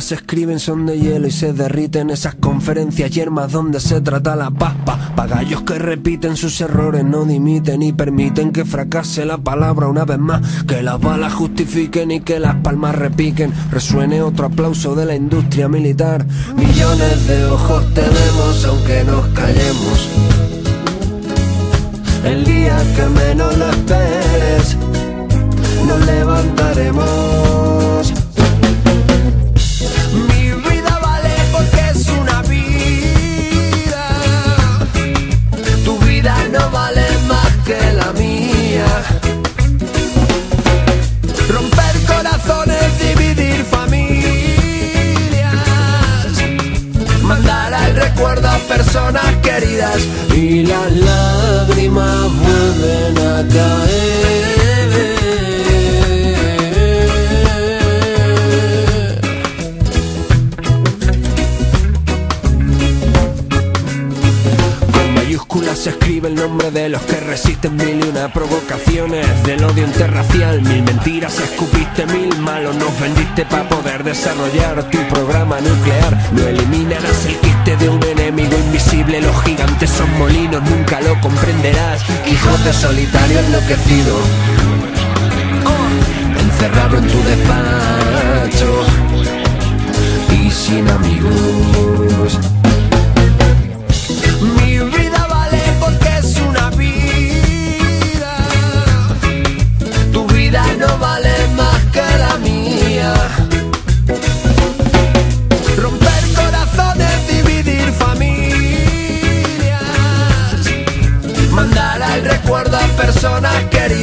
se escriben son de hielo y se derriten esas conferencias yermas donde se trata la papa. Pagallos que repiten sus errores, no dimiten y permiten que fracase la palabra una vez más. Que las balas justifiquen y que las palmas repiquen. Resuene otro aplauso de la industria militar. Millones de ojos tenemos aunque nos callemos. El día que menos lo esperes, nos levantaremos. Y las lágrimas vuelven a caer. Con mayúsculas se escribe el nombre de los que resisten mil y una provocaciones del odio interracial. Mil mentiras escupiste, mil malos nos vendiste para poder desarrollar tu programa nuclear. No eliminarás el de un enemigo invisible. Los gigantes son molinos, nunca lo comprenderás. Quijote solitario enloquecido, encerrado en tu despacho y sin amigos.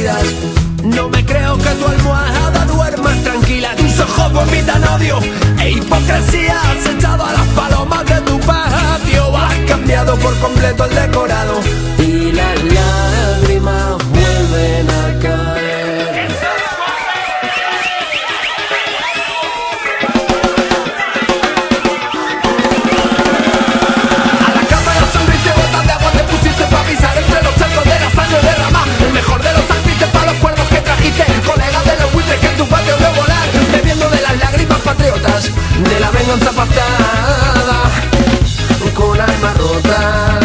No me creo que tu almohada duermas tranquila. Tus ojos vomitan odio e hipocresía. Has echado a las palomas de tu patio. Has cambiado por completo el decorado. panza patada con alma rota.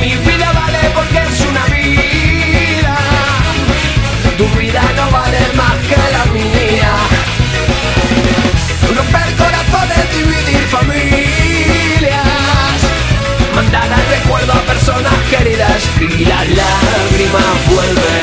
Mi vida vale porque es una vida, tu vida no vale más que la mía. Romper corazones, dividir familias, mandar al recuerdo a personas queridas y la lágrima vuelve.